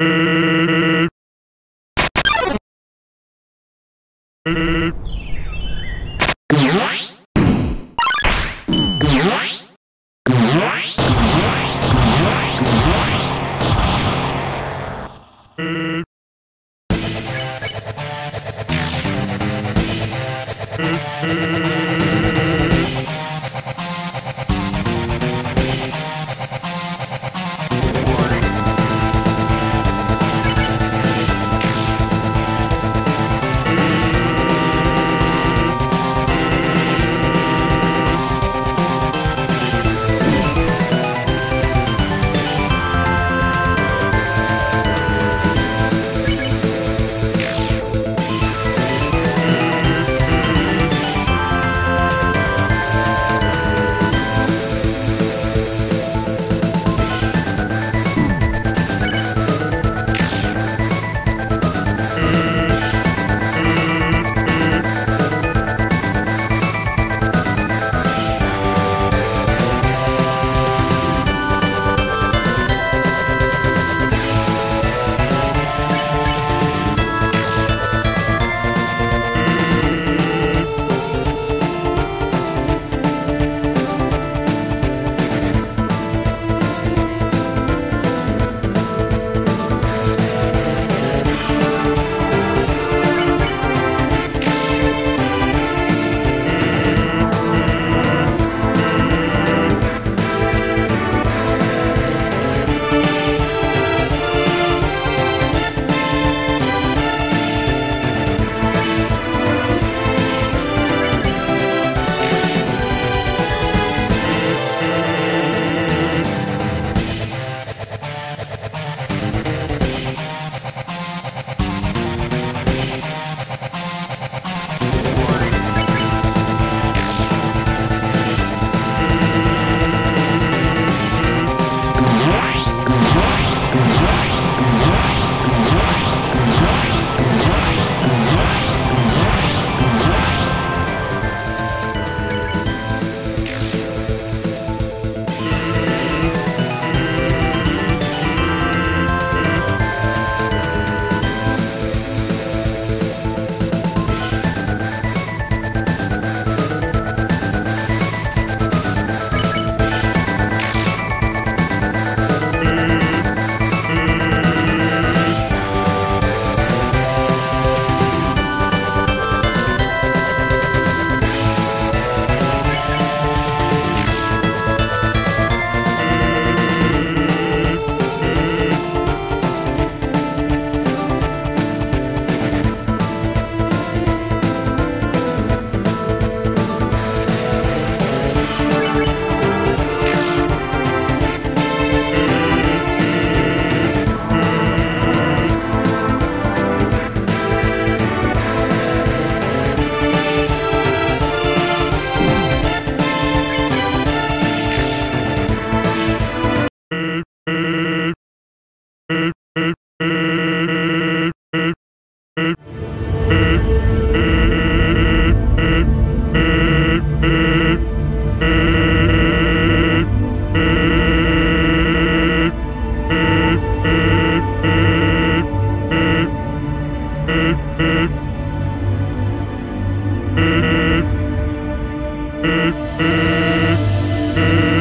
Mm-hmm. eh. eh, eh.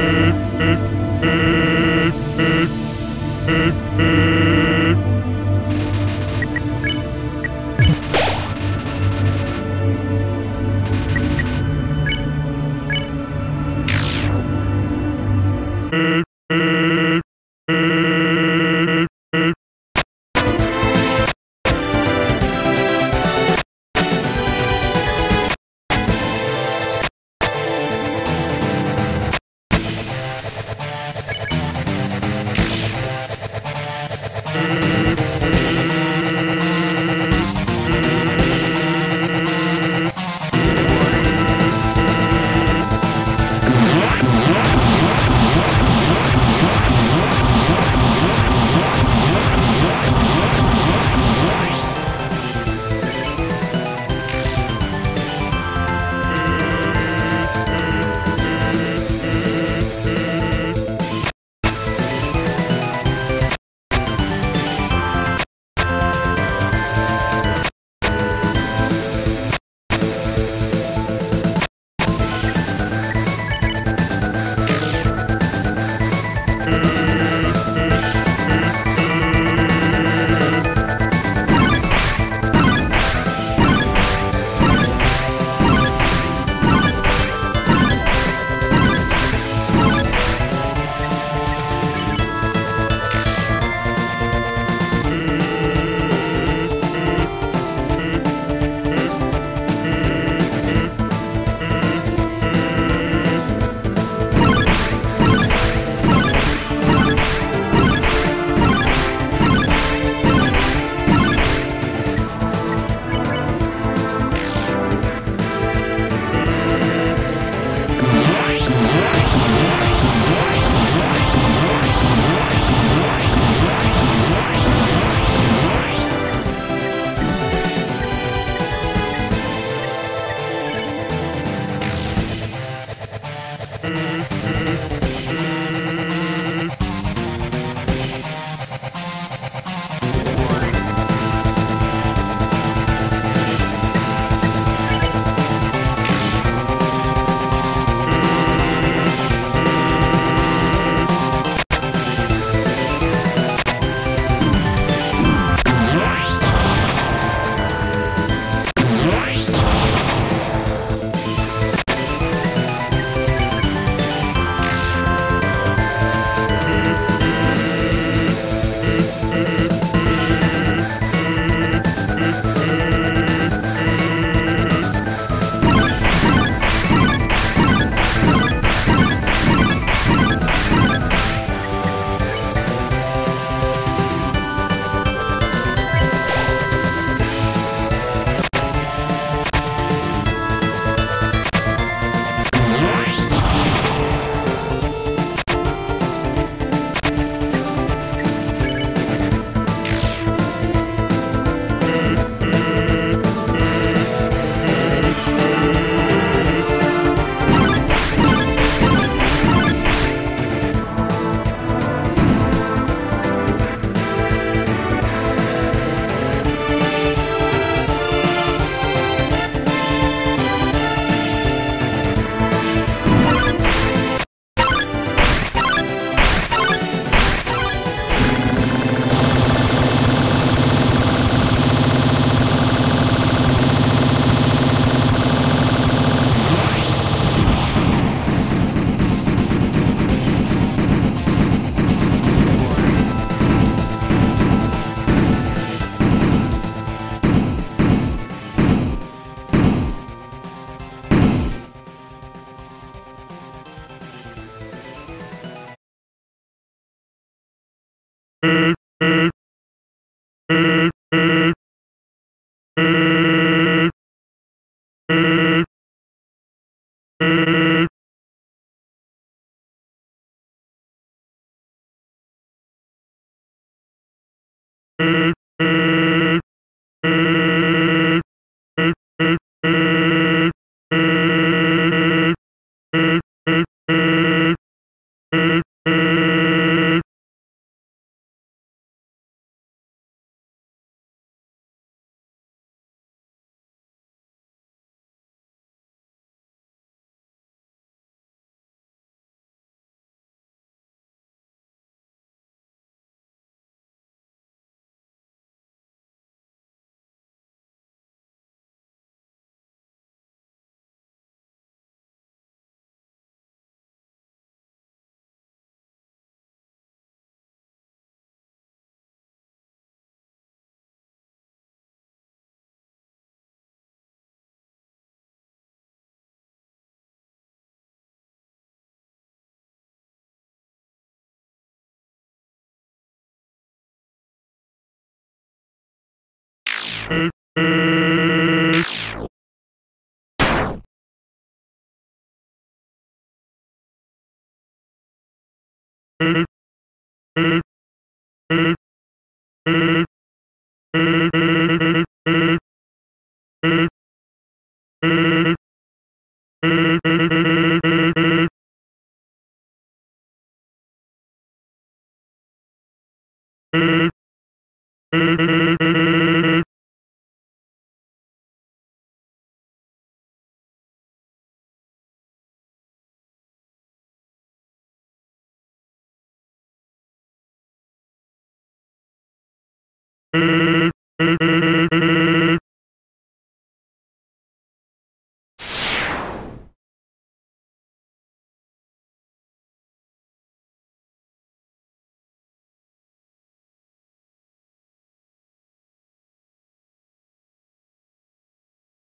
You.